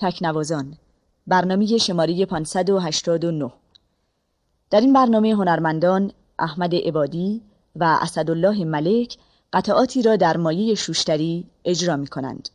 تکنوازان برنامه شماره 589 در این برنامه هنرمندان احمد عبادی و اسدالله ملک قطعاتی را در مایه شوشتری اجرا می کنند.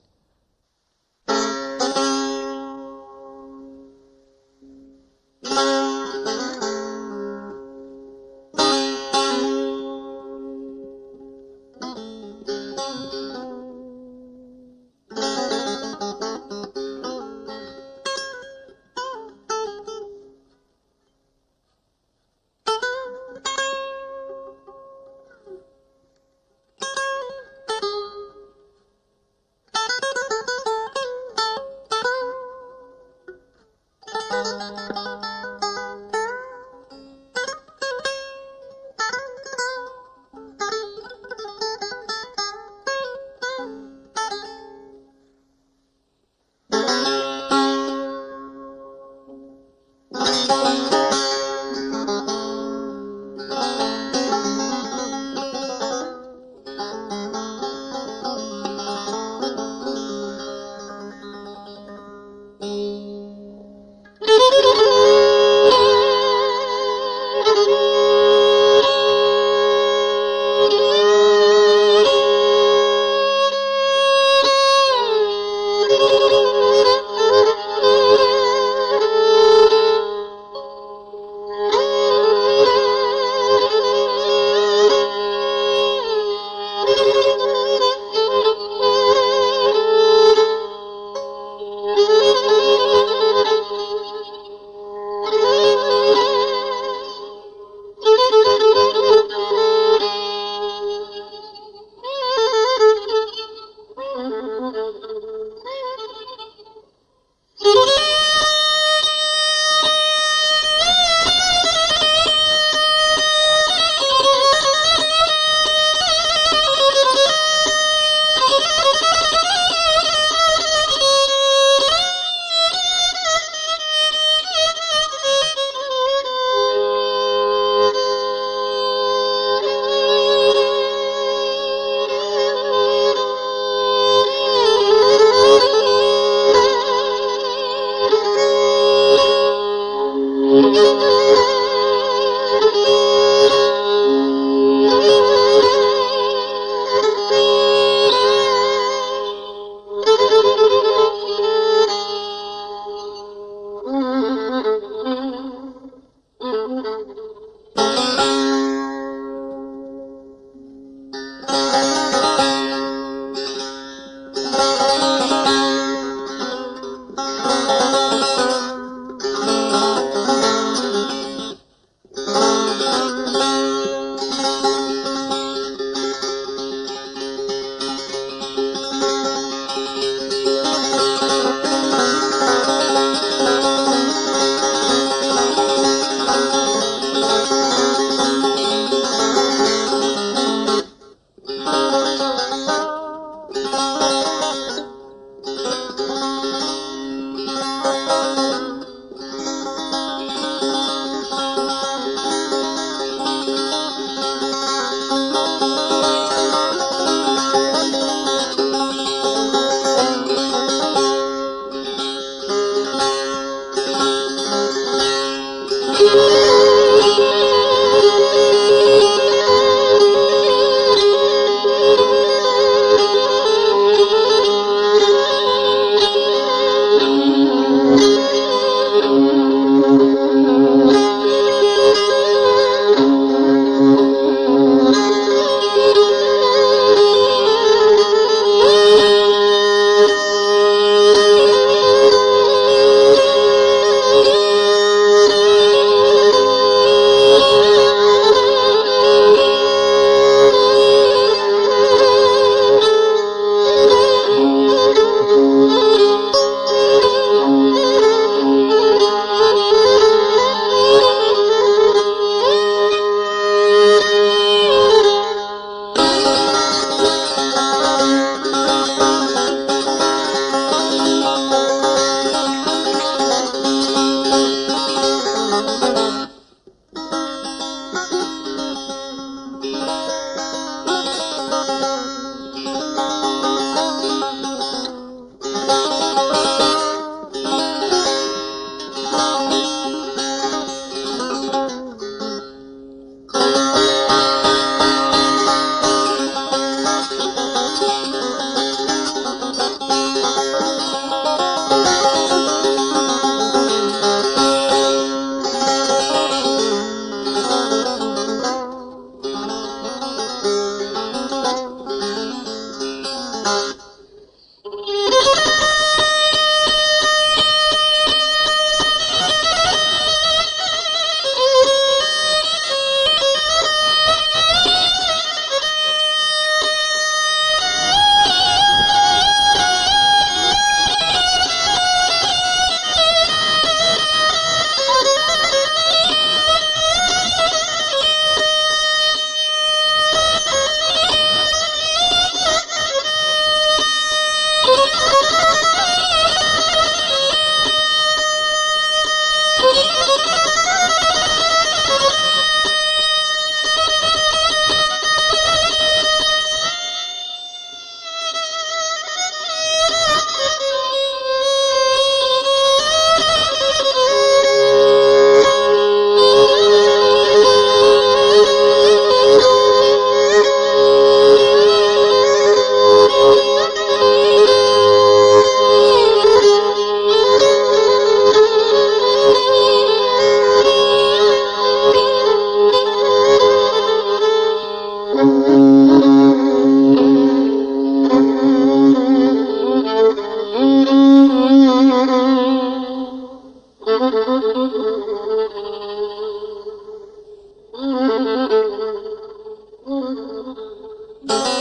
Oh.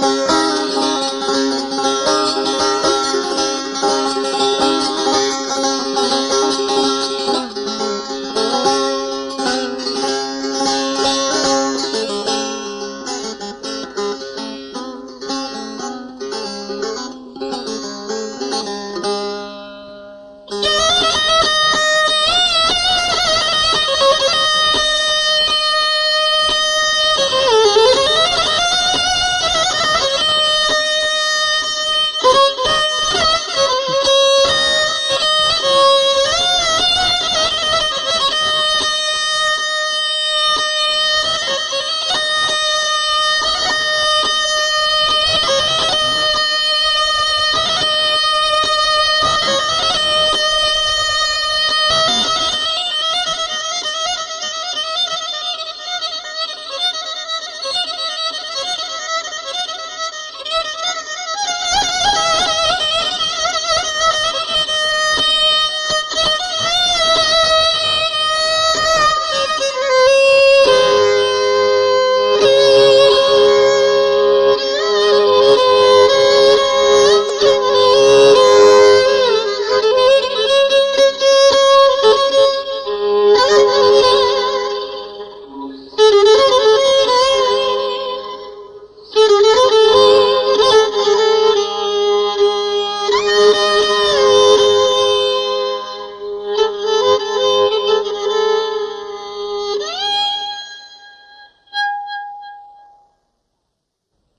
Música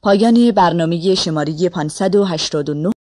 پایان برنامه شماره 589